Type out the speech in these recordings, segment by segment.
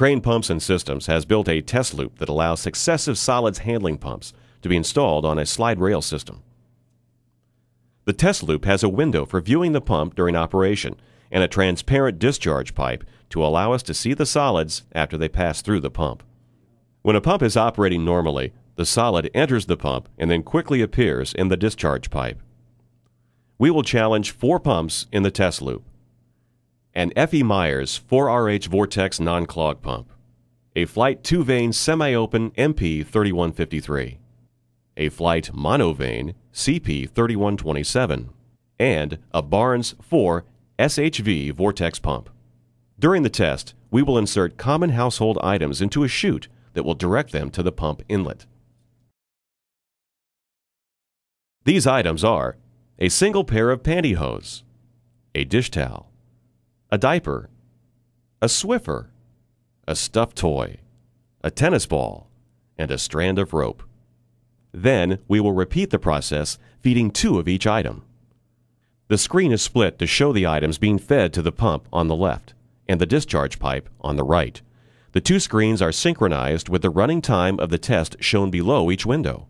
Crane Pumps and Systems has built a test loop that allows successive solids handling pumps to be installed on a slide rail system. The test loop has a window for viewing the pump during operation and a transparent discharge pipe to allow us to see the solids after they pass through the pump. When a pump is operating normally, the solid enters the pump and then quickly appears in the discharge pipe. We will challenge four pumps in the test loop. An F.E. Myers 4RH Vortex non-clog pump, a Flygt 2-vane semi-open MP 3153, a Flygt monovane CP 3127, and a Barnes 4 SHV Vortex pump. During the test, we will insert common household items into a chute that will direct them to the pump inlet. These items are a single pair of pantyhose, a dish towel, a diaper, a Swiffer, a stuffed toy, a tennis ball, and a strand of rope. Then we will repeat the process, feeding two of each item. The screen is split to show the items being fed to the pump on the left and the discharge pipe on the right. The two screens are synchronized with the running time of the test shown below each window.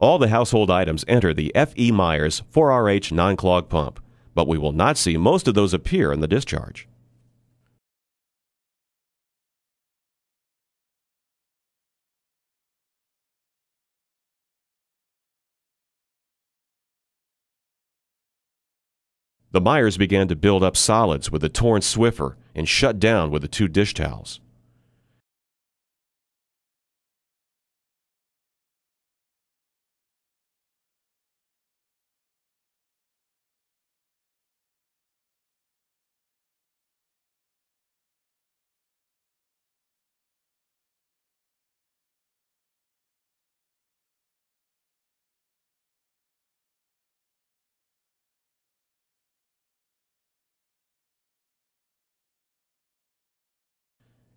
All the household items enter the F.E. Myers 4RH non-clog pump, but we will not see most of those appear in the discharge. The Myers began to build up solids with the torn Swiffer and shut down with the two dish towels.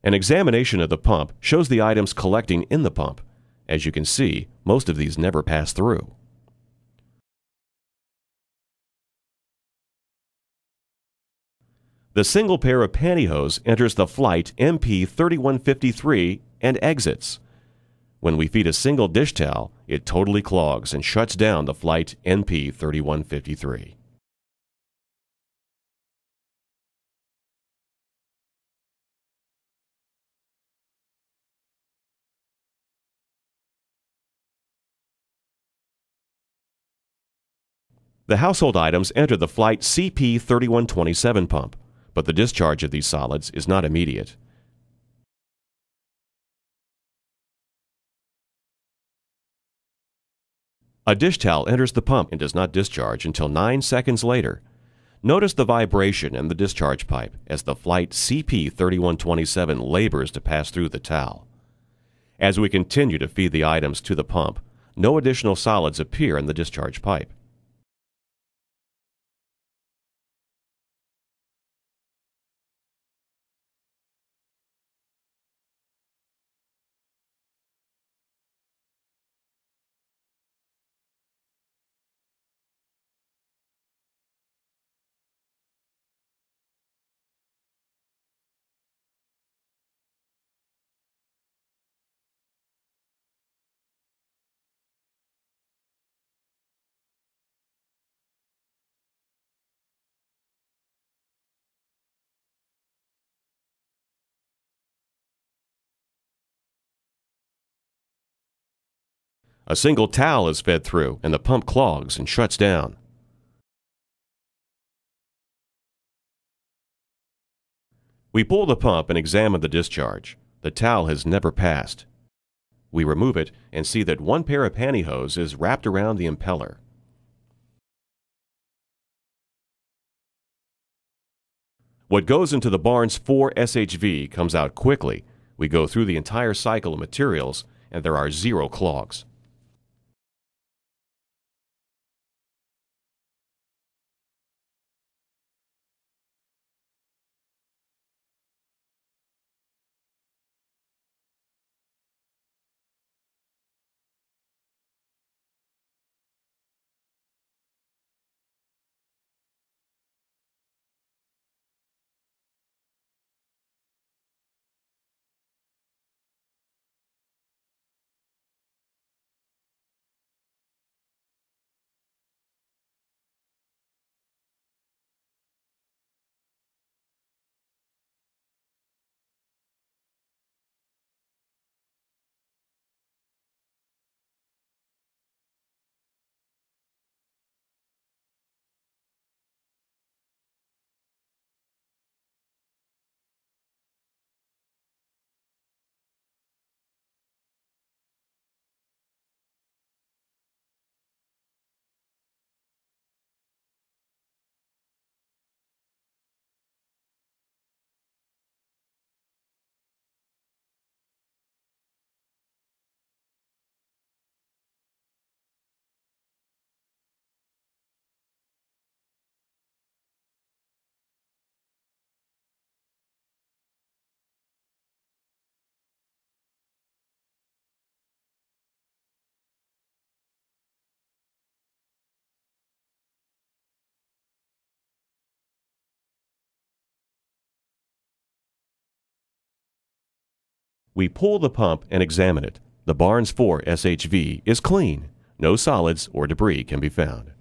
An examination of the pump shows the items collecting in the pump. As you can see, most of these never pass through. The single pair of pantyhose enters the Flygt MP3153 and exits. When we feed a single dish towel, it totally clogs and shuts down the Flygt MP3153. The household items enter the Flygt CP3127 pump, but the discharge of these solids is not immediate. A dish towel enters the pump and does not discharge until 9 seconds later. Notice the vibration in the discharge pipe as the Flygt CP3127 labors to pass through the towel. As we continue to feed the items to the pump, no additional solids appear in the discharge pipe. A single towel is fed through, and the pump clogs and shuts down. We pull the pump and examine the discharge. The towel has never passed. We remove it and see that one pair of pantyhose is wrapped around the impeller. What goes into the Barnes 4 SHV comes out quickly. We go through the entire cycle of materials, and there are zero clogs. We pull the pump and examine it. The Barnes 4 SHV is clean. No solids or debris can be found.